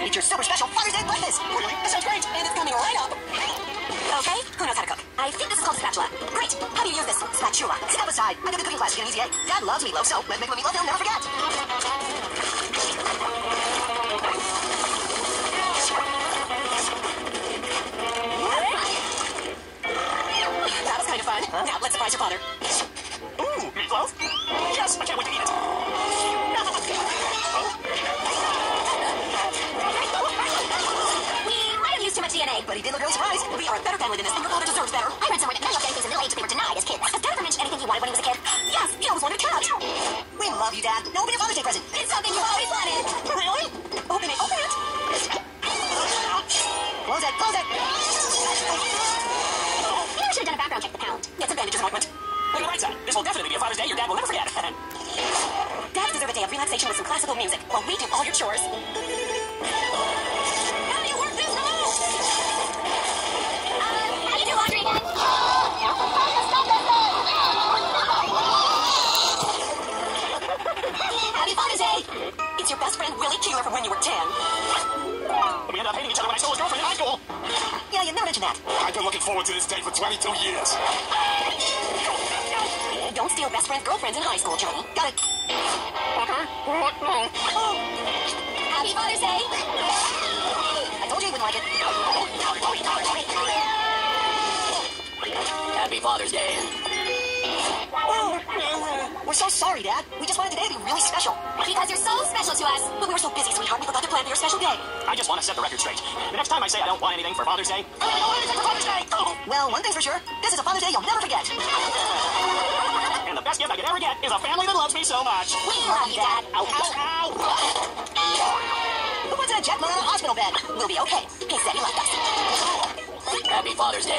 It's your super special Father's Day breakfast. Really? That sounds great. And it's coming right up. Okay, who knows how to cook? I think this is called a spatula. Great. How do you use this? Spatula. Step aside. I took a cooking class at UNEZA. Dad loves meatloaf, so let's make him a meatloaf he'll never forget. That was kind of fun. Now let's surprise your father. Ooh, meatloaf? Yes, I can't wait to eat it. DNA, but he did look really surprised. We are a better family than this, and your father deserves better. I read somewhere that many of Danny's in middle age they were denied as kids. Has Dad ever mentioned anything he wanted when he was a kid? Yes, he always wanted a cat. We love you, Dad. Now open your Father's Day present. It's something you always wanted. Really? Open it, open it. Close it, close it. We should have done a background check the pound. It's a bandages appointment. Look at the right side. This will definitely be a Father's Day your dad will never forget. Dads deserve a day of relaxation with some classical music while we do all your chores. Happy Father's Day! It's your best friend Willie Keeler from when you were 10. we ended up hating each other when I stole his girlfriend in high school. Yeah, you mentioned that. I've been looking forward to this day for 22 years. Don't steal best friend's girlfriends in high school, Johnny. Got it. Happy Father's Day. I told you you wouldn't like it. Happy Father's Day. We're so sorry, Dad. We just wanted today to be really special. Because you're so special to us. But we were so busy, sweetheart, we forgot to plan for your special day. I just want to set the record straight. The next time I say I don't want anything for Father's Day, I don't want anything for Father's Day. Oh. Well, one thing's for sure. This is a Father's Day you'll never forget. And the best gift I could ever get is a family that loves me so much. We love you, Dad. Ow, ow, ow. Who wants a jet on a hospital bed? We'll be okay. He said he liked us. Happy Father's Day.